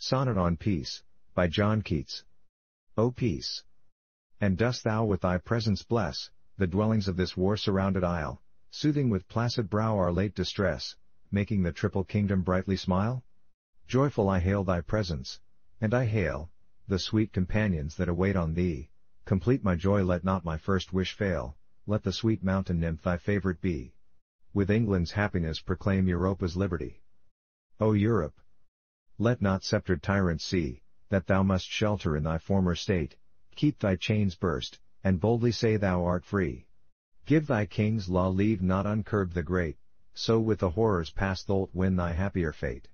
Sonnet on Peace, by John Keats. O peace! And dost thou with thy presence bless, the dwellings of this war-surrounded isle, soothing with placid brow our late distress, making the triple kingdom brightly smile? Joyful I hail thy presence, and I hail, the sweet companions that await on thee, complete my joy let not my first wish fail, let the sweet mountain nymph thy favorite be. With England's happiness proclaim Europa's liberty. O Europe! Let not sceptred tyrants see, that thou must shelter in thy former state, keep thy chains burst, and boldly say thou art free. Give thy king's law leave not uncurbed the great, so with the horrors past thou'lt win thy happier fate.